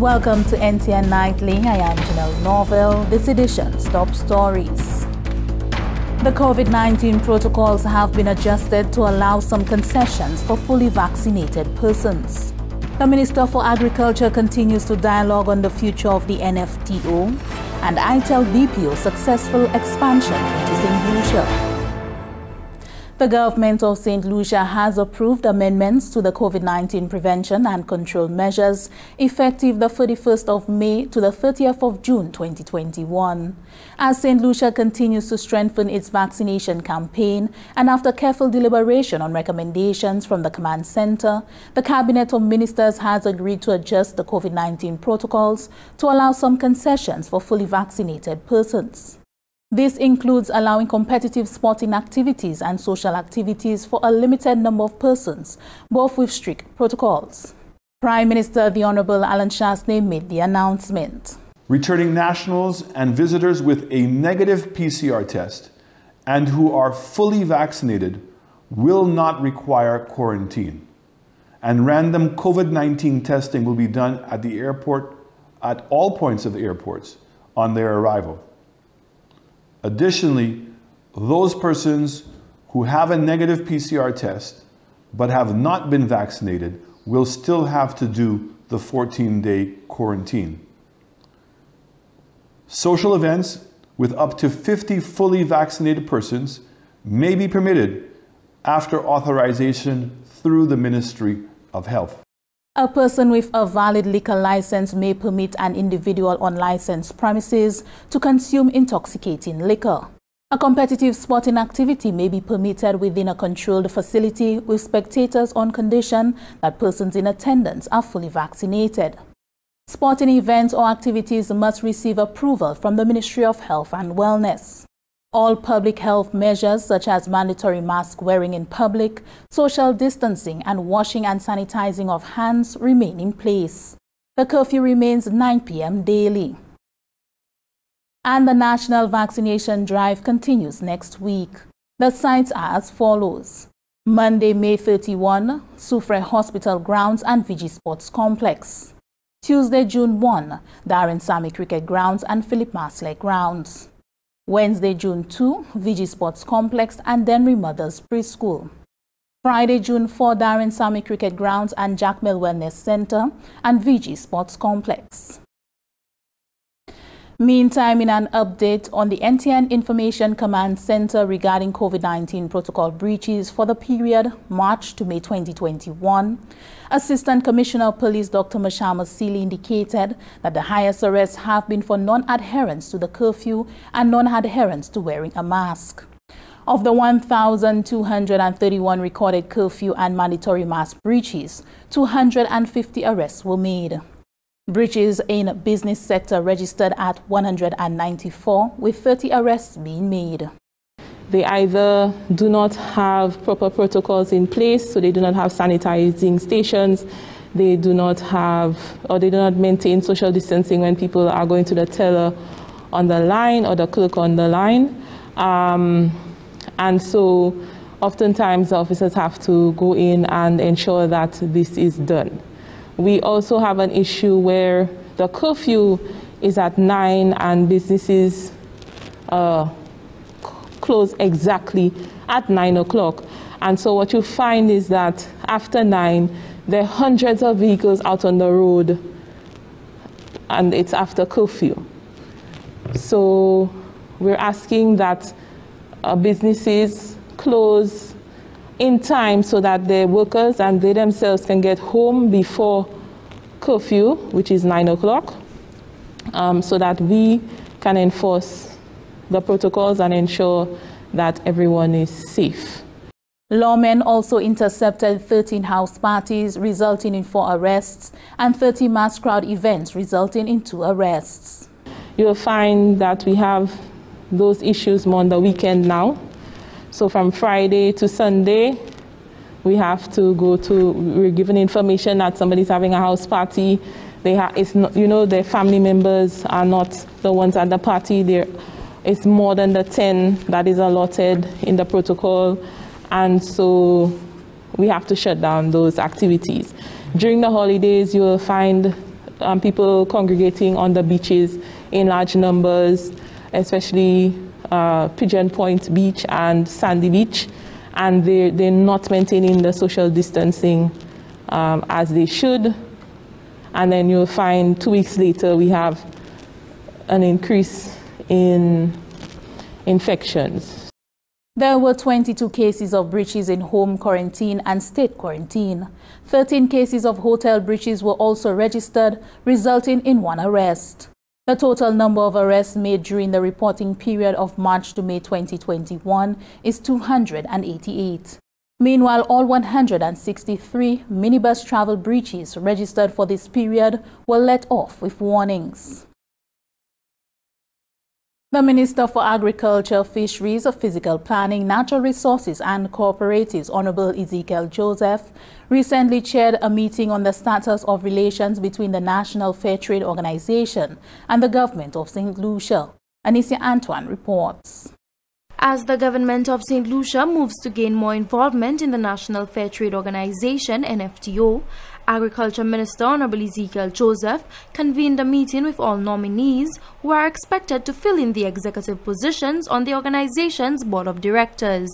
Welcome to NTN Nightly. I am Janelle Norville. This edition's top stories. The COVID 19 protocols have been adjusted to allow some concessions for fully vaccinated persons. The Minister for Agriculture continues to dialogue on the future of the NFTO and ITEL BPO successful expansion into St. The government of St. Lucia has approved amendments to the COVID-19 prevention and control measures effective the 31st of May to the 30th of June 2021. As St. Lucia continues to strengthen its vaccination campaign and after careful deliberation on recommendations from the command center, the Cabinet of Ministers has agreed to adjust the COVID-19 protocols to allow some concessions for fully vaccinated persons. This includes allowing competitive sporting activities and social activities for a limited number of persons, both with strict protocols. Prime Minister the Honorable Allen Chastanet made the announcement. Returning nationals and visitors with a negative PCR test and who are fully vaccinated will not require quarantine. And random COVID 19 testing will be done at the airport, at all points of the airports, on their arrival. Additionally, those persons who have a negative PCR test but have not been vaccinated will still have to do the 14 day quarantine. Social events with up to 50 fully vaccinated persons may be permitted after authorization through the Ministry of Health. A person with a valid liquor license may permit an individual on licensed premises to consume intoxicating liquor. A competitive sporting activity may be permitted within a controlled facility with spectators on condition that persons in attendance are fully vaccinated. Sporting events or activities must receive approval from the Ministry of Health and Wellness. All public health measures such as mandatory mask wearing in public, social distancing and washing and sanitizing of hands remain in place. The curfew remains 9 p.m. daily. And the national vaccination drive continues next week. The sites are as follows. Monday, May 31, Soufriere Hospital Grounds and Vigie Sports Complex. Tuesday, June 1, Darren Sammy Cricket Grounds and Philip Marcellin Grounds. Wednesday, June 2, Vigie Sports Complex and Dennery Mothers Preschool. Friday, June 4, Darren Sammy Cricket Grounds and Jacmel Wellness Center and Vigie Sports Complex. Meantime, in an update on the NTN Information Command Center regarding COVID-19 protocol breaches for the period March to May 2021, Assistant Commissioner of Police Dr. Mashama Sealy indicated that the highest arrests have been for non-adherence to the curfew and non-adherence to wearing a mask. Of the 1,231 recorded curfew and mandatory mask breaches, 250 arrests were made. Breaches in business sector registered at 194, with 30 arrests being made. They either do not have proper protocols in place, so they do not have sanitizing stations, they do not have, or they do not maintain social distancing when people are going to the teller on the line or the clerk on the line. Um, and so oftentimes officers have to go in and ensure that this is done. We also have an issue where the curfew is at 9 and businesses uh, close exactly at 9 o'clock. And so what you find is that after 9, there are hundreds of vehicles out on the road and it's after curfew. So we're asking that uh, businesses close in time so that the workers and they themselves can get home before curfew, which is 9 o'clock, um, so that we can enforce the protocols and ensure that everyone is safe. Lawmen also intercepted 13 house parties, resulting in four arrests, and 30 mass crowd events, resulting in two arrests. You'll find that we have those issues more on the weekend now. So from Friday to Sunday, we have to go to, we're given information that somebody's having a house party. They have, it's not, you know, their family members are not the ones at the party. There, it's more than the 10 that is allotted in the protocol. And so we have to shut down those activities. During the holidays, you will find um, people congregating on the beaches in large numbers, especially uh, Pigeon Point Beach and Sandy Beach, and they're, they're not maintaining the social distancing um, as they should. And then you'll find two weeks later we have an increase in infections. There were 22 cases of breaches in home quarantine and state quarantine. 13 cases of hotel breaches were also registered, resulting in one arrest. The total number of arrests made during the reporting period of March to May 2021 is 288. Meanwhile, all 163 minibus travel breaches registered for this period were let off with warnings. The Minister for Agriculture, Fisheries, Physical Planning, Natural Resources and Cooperatives, Honorable Ezekiel Joseph, recently chaired a meeting on the status of relations between the National Fair Trade Organization and the government of St. Lucia. Anicia Antoine reports. As the government of St. Lucia moves to gain more involvement in the National Fair Trade Organization, NFTO, Agriculture Minister Honorable Ezekiel Joseph convened a meeting with all nominees who are expected to fill in the executive positions on the organization's board of directors.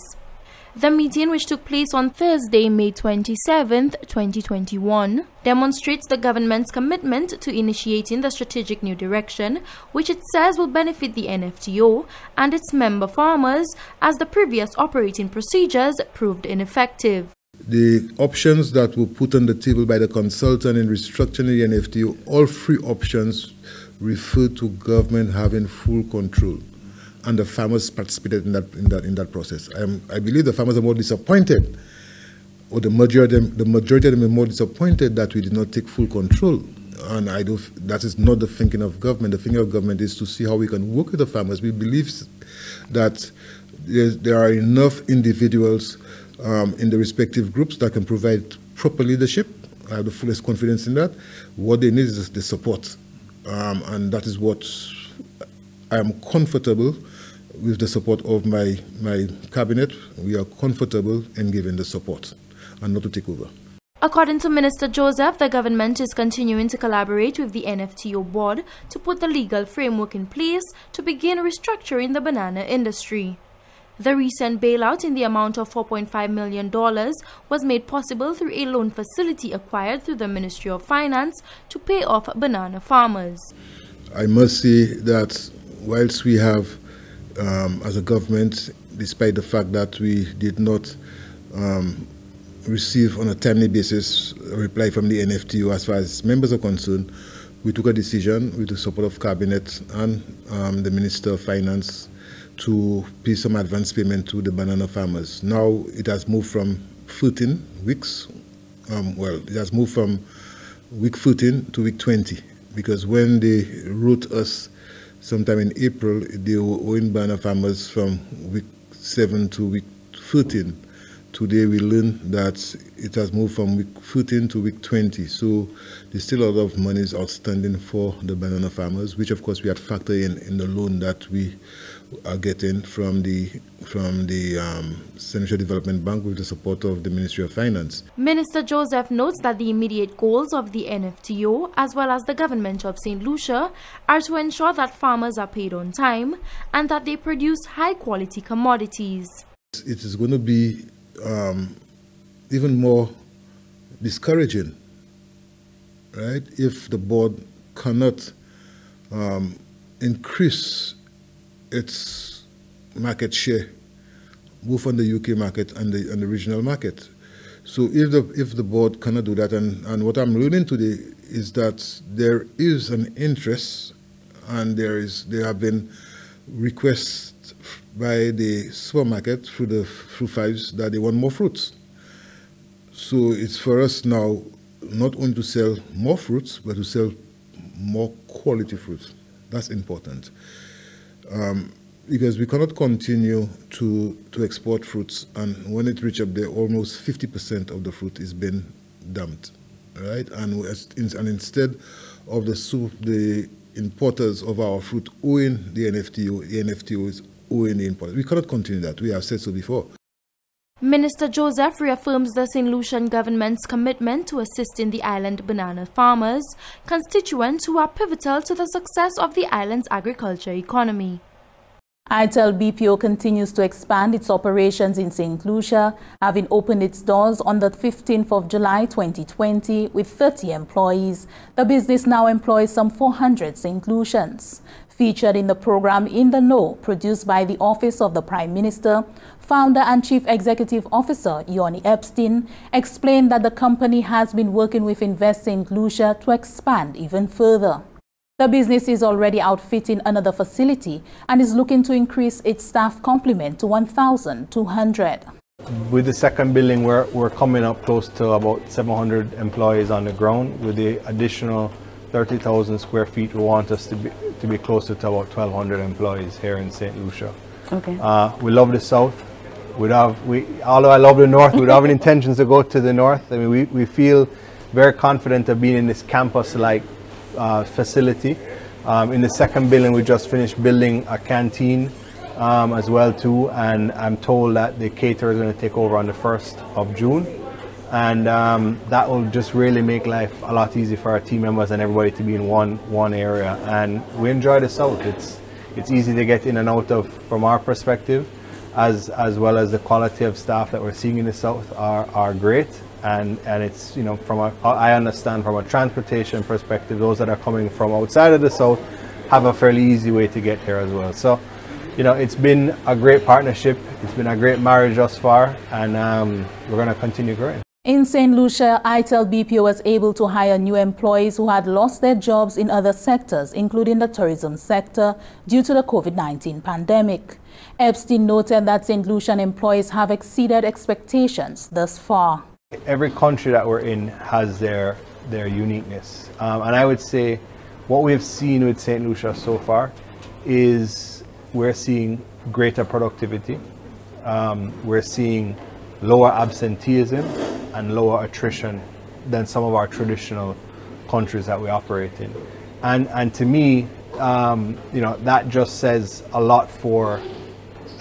The meeting, which took place on Thursday, May 27, 2021, demonstrates the government's commitment to initiating the strategic new direction, which it says will benefit the NFTO and its member farmers as the previous operating procedures proved ineffective. The options that were put on the table by the consultant in restructuring the NFTO, all three options refer to government having full control. And the farmers participated in that, in that, in that process. I, I believe the farmers are more disappointed, or the majority, of them, the majority of them are more disappointed that we did not take full control. And I do, that is not the thinking of government. The thinking of government is to see how we can work with the farmers. We believe that there are enough individuals um, in the respective groups that can provide proper leadership. I have the fullest confidence in that. What they need is the support. Um, and that is what I am comfortable with the support of my, my cabinet. We are comfortable in giving the support and not to take over. According to Minister Joseph, the government is continuing to collaborate with the NFTO board to put the legal framework in place to begin restructuring the banana industry. The recent bailout in the amount of $4.5 million was made possible through a loan facility acquired through the Ministry of Finance to pay off banana farmers. I must say that whilst we have, um, as a government, despite the fact that we did not um, receive on a timely basis a reply from the NFTU as far as members are concerned, we took a decision with the support of Cabinet and um, the Minister of Finance to pay some advance payment to the banana farmers. Now it has moved from 14 weeks, um, well, it has moved from week 14 to week 20 because when they wrote us sometime in April, they were owing banana farmers from week 7 to week 13. Today we learned that it has moved from week 14 to week 20. So there's still a lot of money outstanding for the banana farmers, which of course we had factored in in the loan that we are getting from the from the um, Central Development Bank with the support of the Ministry of Finance. Minister Joseph notes that the immediate goals of the NFTO as well as the government of St. Lucia are to ensure that farmers are paid on time and that they produce high quality commodities. It is going to be um, even more discouraging, right, if the board cannot um, increase its market share, both on the UK market and the, and the regional market. So if the, if the board cannot do that, and, and what I'm learning today is that there is an interest and there is there have been requests by the supermarket through the fruit Fyffes that they want more fruits. So it's for us now not only to sell more fruits, but to sell more quality fruits. That's important um, because we cannot continue to, to export fruits, and when it reaches up there, almost 50% of the fruit is being dumped, right? And, and instead of the, the importers of our fruit owing the NFTO, the NFTO is owing the importers. We cannot continue that. We have said so before. Minister Joseph reaffirms the St. Lucian government's commitment to assisting the island banana farmers, constituents who are pivotal to the success of the island's agriculture economy. ITEL BPO continues to expand its operations in St. Lucia, having opened its doors on the 15th of July 2020 with 30 employees. The business now employs some 400 St. Lucians. Featured in the program In the Know, produced by the Office of the Prime Minister, founder and chief executive officer Yoni Epstein explained that the company has been working with Invest St. Lucia to expand even further. The business is already outfitting another facility and is looking to increase its staff complement to 1,200. With the second building, we're, we're coming up close to about 700 employees on the ground. With the additional 30,000 square feet, we want us to be, to be closer to about 1,200 employees here in St. Lucia. Okay. Uh, we love the south. We'd have, we, although I love the north, we'd have an intentions to go to the north. I mean, we, we feel very confident of being in this campus-like uh, facility. Um, in the second building, we just finished building a canteen um, as well too, and I'm told that the caterer is going to take over on the 1st of June. And um, that will just really make life a lot easier for our team members and everybody to be in one one area. And we enjoy the south. It's it's easy to get in and out of from our perspective, as as well as the quality of staff that we're seeing in the south are, are great. And and it's you know from a I understand from a transportation perspective those that are coming from outside of the south have a fairly easy way to get here as well. So you know it's been a great partnership. It's been a great marriage thus far. And um, we're going to continue growing in St. Lucia, ITEL BPO was able to hire new employees who had lost their jobs in other sectors, including the tourism sector, due to the COVID-19 pandemic. Epstein noted that St. Lucian employees have exceeded expectations thus far. Every country that we're in has their their uniqueness, um, and I would say what we've seen with St. Lucia so far is we're seeing greater productivity. Um, we're seeing lower absenteeism and lower attrition than some of our traditional countries that we operate in. And, and to me, um, you know, that just says a lot for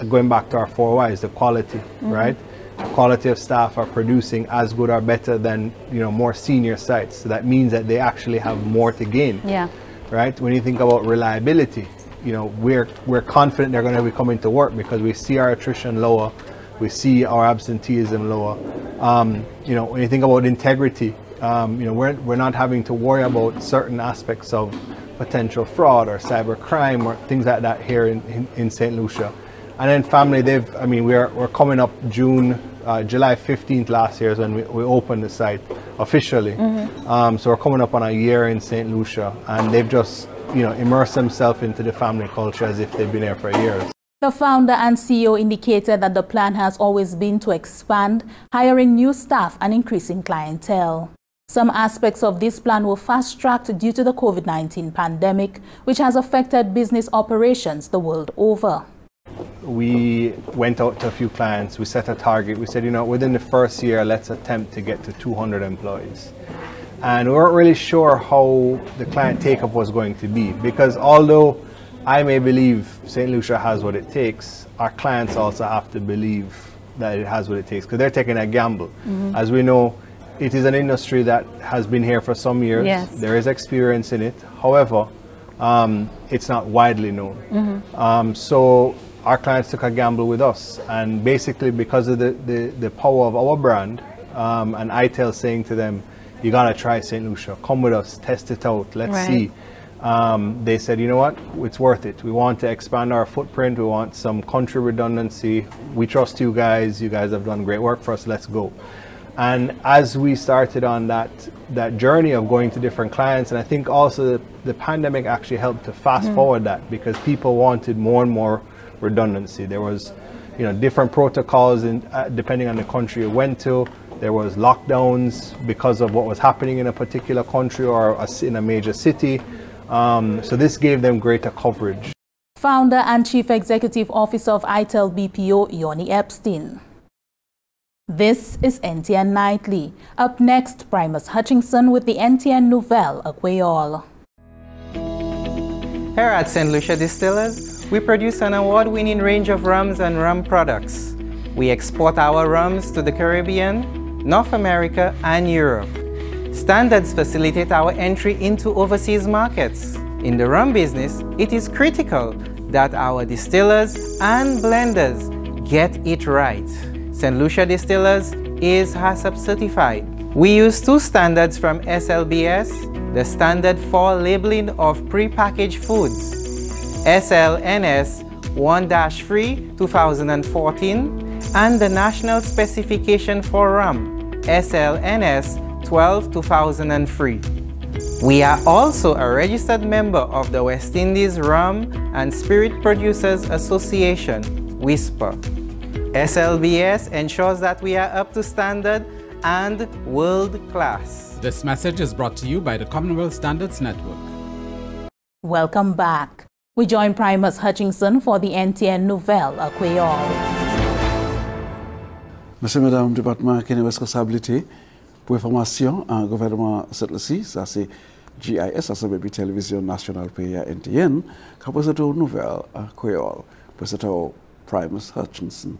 going back to our four whys, the quality, mm-hmm. right? quality of staff are producing as good or better than you know more senior sites. So that means that they actually have more to gain. Yeah. Right. When you think about reliability, you know we're we're confident they're going to be coming to work because we see our attrition lower, we see our absenteeism lower. Um, you know when you think about integrity, um, you know we're we're not having to worry about certain aspects of potential fraud or cyber crime or things like that here in, in, in St. Lucia. And then family, they've, I mean, we're, we're coming up June, uh, July 15th last year is when we, we opened the site officially. Mm-hmm. Um, so we're coming up on a year in St. Lucia and they've just, you know, immersed themselves into the family culture as if they've been here for years. The founder and CEO indicated that the plan has always been to expand, hiring new staff and increasing clientele. Some aspects of this plan were fast-tracked due to the COVID-19 pandemic, which has affected business operations the world over we went out to a few clients, we set a target, we said, you know, within the first year, let's attempt to get to 200 employees. And we weren't really sure how the client take-up was going to be because although I may believe St. Lucia has what it takes, our clients also have to believe that it has what it takes because they're taking a gamble. Mm-hmm. As we know, it is an industry that has been here for some years. Yes. There is experience in it. However, um, it's not widely known. Mm-hmm. Um, so our clients took a gamble with us. And basically, because of the, the, the power of our brand, um, and ITEL saying to them, you gotta try St. Lucia, come with us, test it out, let's right. see. Um, they said, you know what, it's worth it. We want to expand our footprint, we want some country redundancy. We trust you guys, you guys have done great work for us, let's go. And as we started on that that journey of going to different clients, and I think also the, the pandemic actually helped to fast mm. forward that because people wanted more and more redundancy. There was, you know, different protocols in, uh, depending on the country you went to. There was lockdowns because of what was happening in a particular country or a, in a major city. Um, so this gave them greater coverage. Founder and Chief Executive Officer of ITEL BPO, Yoni Epstein. This is NTN Nightly. Up next, Primus Hutchinson with the NTN Nouvelle Aquayol. Here at St. Lucia Distillers, we produce an award-winning range of rums and rum products. We export our rums to the Caribbean, North America, and Europe. Standards facilitate our entry into overseas markets. In the rum business, it is critical that our distillers and blenders get it right. St. Lucia Distillers is HACCP certified. We use two standards from SLBS, the standard for labeling of prepackaged foods, SLNS 1-3 2014, and the National Specification for Rum, SLNS 12 2003. We are also a registered member of the West Indies Rum and Spirit Producers Association, WISPA. SLBS ensures that we are up to standard and world class. This message is brought to you by the Commonwealth Standards Network. Welcome back. We join Primus Hutchinson for the NTN Nouvelle à Creole. Monsieur, Madame, département qui est responsabilité pour information en gouvernement cette-ci, ça c'est GIS, c'est la télévision nationale pays NTN, qui a une nouvelle à Creole, présenté Primus Hutchinson.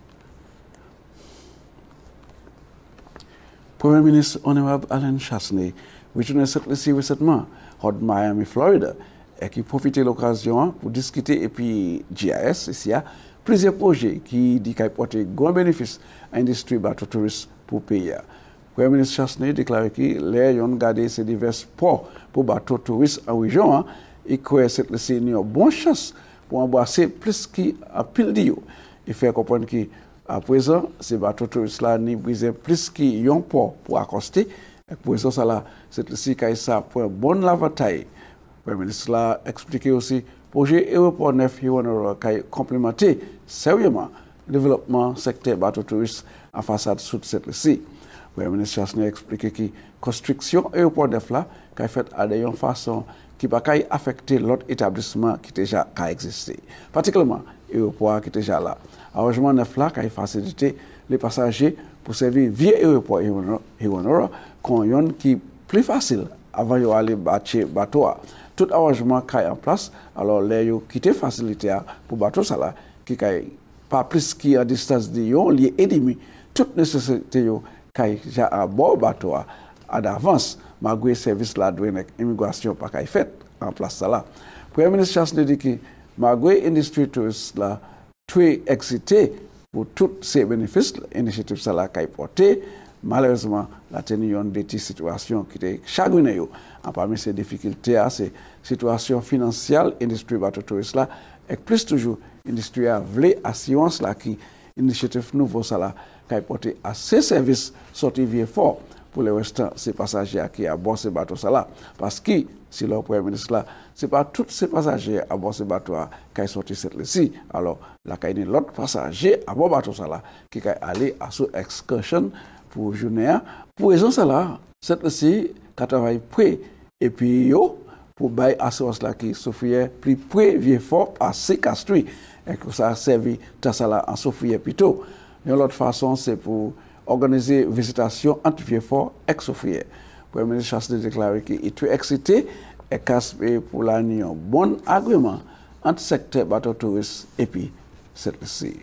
Premier ministre honorable Alan Chasney retourne cette ici récemment à Miami, Florida, et qui profite de l'occasion pour discuter et puis GIS ici a plusieurs projets qui dit qu'ils portent grand bénéfice à l'industrie bateau touriste pour pays. Premier ministre Chasney déclare que les ont gardé ces divers ports pour bateau touriste en région et que cette ici une bonne chance pour embrasser plus qu'à pile et faire comprendre que à présent, ces bateaux touristes là n'y brisent plus ont port pour accoster. Et pour ça, là, c'est qu'il ça pour un bon lavataille. Le ministre l'a expliqué aussi, projet aéroport neuf, il va complémenter sérieusement le développement secteur bateau touriste en façade sud cette ici. Le ministre Chasney a expliqué que la construction aéroport neuf là, qu'a fait à une façon qui va affecter l'autre établissement qui déjà existé. Particulièrement l'aéroport qui déjà là. Arrangement neuf là qui faciliter les passagers pour servir vieux aéroport Hiwanora, qu'on yon qui plus facile avant de aller bâtir bateau. Tout arrangement est en place, alors les yo quitter facilité pour bateau ça là, qui pas plus qui à distance de yon lié et demi, toute nécessité yo kay ja a bo bato a ad avans ma gwe servis la dwe nek imigrasyon pa kay fet an plas sa la. Premier Ministre Charles Ledi ki ma gwe industry tourist la twe eksite pou tout se benefis inisiatif sa la kay Malheureusement, la tenue yon bêtise situation qui était chagrinée. En parmi ces difficultés, ces situations financières, l'industrie bateau touriste là, et plus toujours, l'industrie a voulu assurance là qui, initiative nouveau ça là, ka e ipote a se servis soti vie for pou le westan se pasaje a ki a bon se bato sa la. Paski, si lò pou emenis la, se pa tout se pasaje a bon se bato a ka e soti set lesi. Alors, la ka e ini lot pasaje a bon bato sa la ki ka ale a sou excursion pou jounen a. Pou rezon sa la, set lesi katavay pre epi yo pou bay aswans la ki soufye pri pre vie for a se kastri. E kou sa servi ta sa la an soufye pito. Yon lot fason se pou organize vizitasyon anti Piefor ek Sofye. Premier Ministre Chastel deklare ki itwe eksite e kaspe pou la ni yon bon agreman anti sekte bato turist epi setlisi.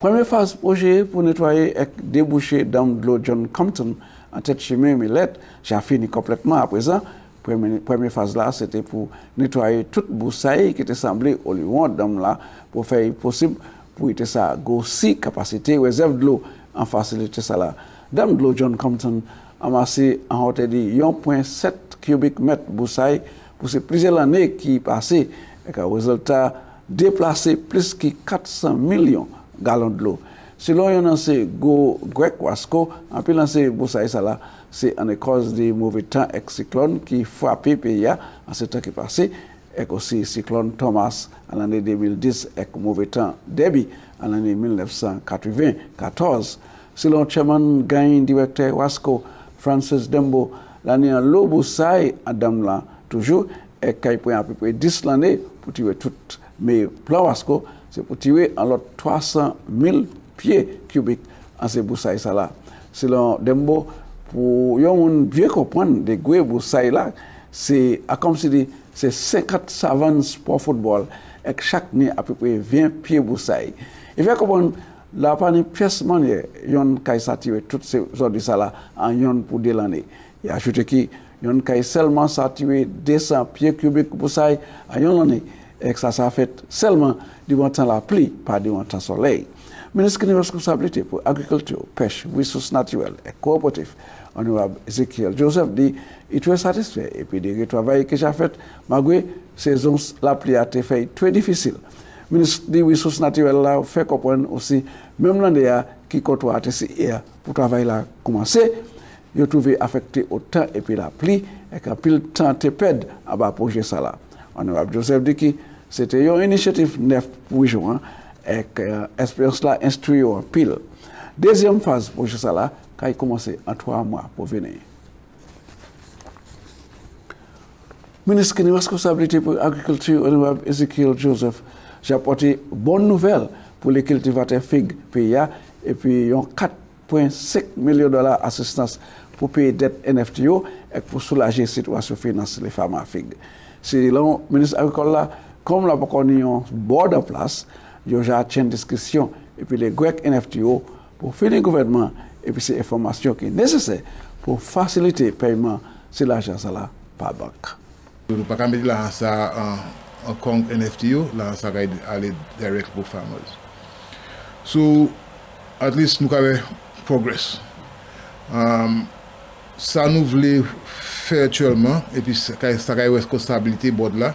Premye faz proje pou netwaye ek debouche dam dlo John Compton an tet cheme milet, jan fini kompletman apresan, Premye faz la, se te pou netwaye tout bousaye ki te samble olivon dam la pou fey posib pou ite sa gosi kapasite wezèv dlo an fasilite sa la. Dam dlo John Compton amase an hote di 1.7 kubik met bousaye pou se plize l'anè ki pase e ka wezèlta deplase plis ki 400 milyon galon dlo. Silon yon anse go Greg Wasko, anpil anse bousaye sa la, c'est en cause des mauvais temps et cyclone qui frappé pays en ce temps qui passé et aussi cyclone Thomas en l'année 2010 et mauvais temps Debbie en l'année 1994. Selon chairman gain directeur Wasco Francis Dembo, l'année en Loboussaï à Damla toujours et qu'il prend à peu près 10 l'année pour tirer tout. Mais plan Wasco, c'est pour tirer en l'autre 300 000 pieds cubiques en ces boussailles là. Selon Dembo, pou yon moun bie kopran de gwe bo say e la, se akom se di, se 50 savans pou fotbol, ek chak ni apipwe 20 pie bo say. E, e fè kopran, la pani pyes manye, yon kay satiwe tout se zodi sa la, an yon pou delane. E ajoute ki, yon kay selman satiwe 200 pie kubik bo say, e, an yon lane, ek sa sa fèt selman di wantan la pli, pa di wantan soley. ministre de responsabilité pour agriculture, pêche, ressources naturelles et coopératif, honorable Ezekiel Joseph, dit qu'il était satisfait et puis dit travail que j'ai fait, malgré la saison, la pluie a été très difficile. Le ministre des ressources naturelles là, fait comprendre aussi, même l'année qui côtoie à pour travailler là, commencer, il a trouvé affecté autant et puis la et qu'un pile temps te perd à projet ça là. Honorable Joseph dit que c'était une initiative neuf pour juin. Hein. ek eh, espèans la instruyo pil. Dezyem faz proje sa la, ka yi komanse an 3 mwa pou vene. Ministre ni responsabilite pou agrikultur, Honorable Ezekiel Joseph, j'apote bon nouvel pou li kultivate fig PIA epi yon 4.5 milyon dolar asistans pou peye det NFTO ek pou soulaje sitwasyon finans li fama fig. Si lan, Ministre Agrikola, kom la pou koni yon board an plas, yo jaten diskisyon, epi le gwek NFTO pou fini gouvernement, epi se informasyon ki nesesè pou fasilite peyman se la jansala pa bank. Nou pa kambi la ansa an kong NFTO, la ansa ka ale direct pou farmers. So, at least nou kare progress. Um, sa nou vle fè etchèlman, epi sa ka yon e stabilite bod la,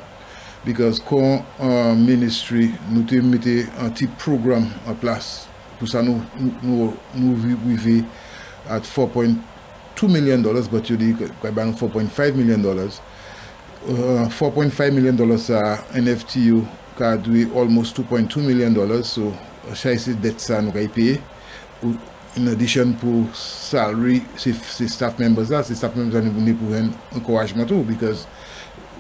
parce qu'en uh, ministry, nous avons mis un petit programme en place. Pour ça, nous, nous, nous vivons à 4.2 million dollars, but you dis 4.5 million dollars. Uh, 4.5 million dollars à NFTU, qui a almost 2.2 million dollars, so, c'est dette ça, nous avons payé. in addition pour salary ces staff members là, ces staff members nous venir pour un encouragement tout because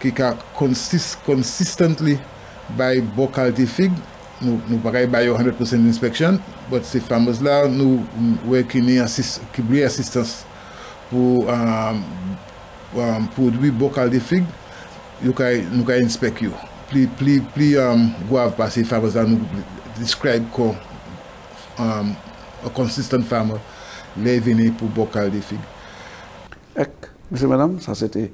ki ka consist, consistently bay bo kalite fig, nou, nou bagay bay yo 100% inspection, but se famouz la nou we ki ni assist, ki bli assistance pou um, um, prodwi bo kalite fig, ka, nou ka inspect yo. Pli, pli, pli um, gwav pa se famouz la nou describe ko um, a consistent farmer le vene pou bo kalite fig. Ek, mese madame, sa se te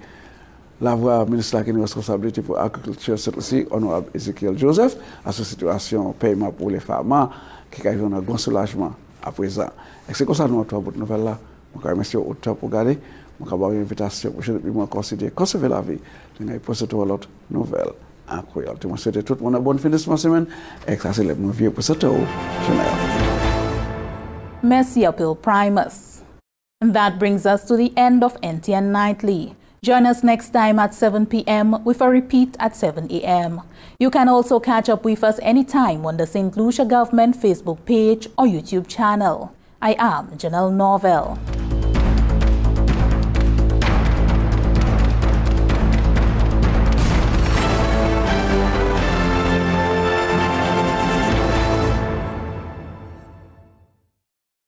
l'avoir ministre qui a une responsabilité pour l'agriculture, c'est aussi honorable Ezekiel Joseph, à cette situation paiement pour les femmes, qui a eu un grand soulagement à présent. Et c'est comme ça que nous avons cette nouvelle-là. Je remercie auteur pour regarder, je vous une invitation pour que vous considérer conserver la vie, vous avez posé pour l'autre nouvelle incroyable. Je vous souhaite tout le monde une bonne fin de semaine et ça célèbre mon vieux pour cette heure. Merci à Bill Primus. And that brings us to the end of NTN Nightly. Join us next time at 7 p.m. with a repeat at 7 a.m. You can also catch up with us anytime on the St. Lucia Government Facebook page or YouTube channel. I am Janelle Norvell.